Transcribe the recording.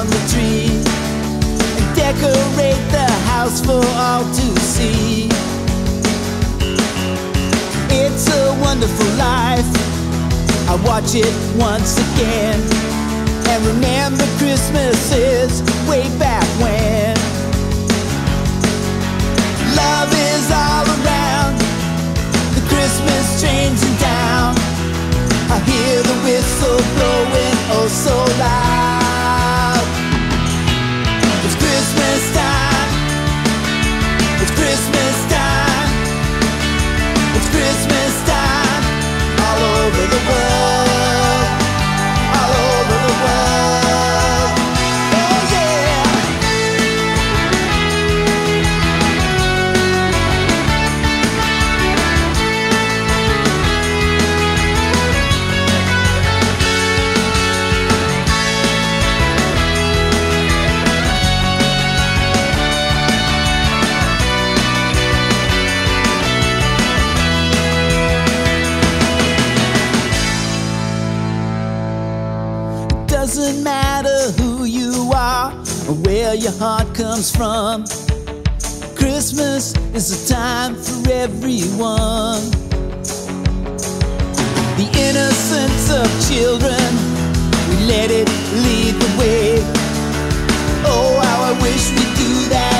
on the tree and decorate the house for all to see. It's a wonderful life. I watch it once again and remember Christmas is way back doesn't matter who you are or where your heart comes from. Christmas is a time for everyone. The innocence of children, we let it lead the way. Oh, how I wish we'd do that.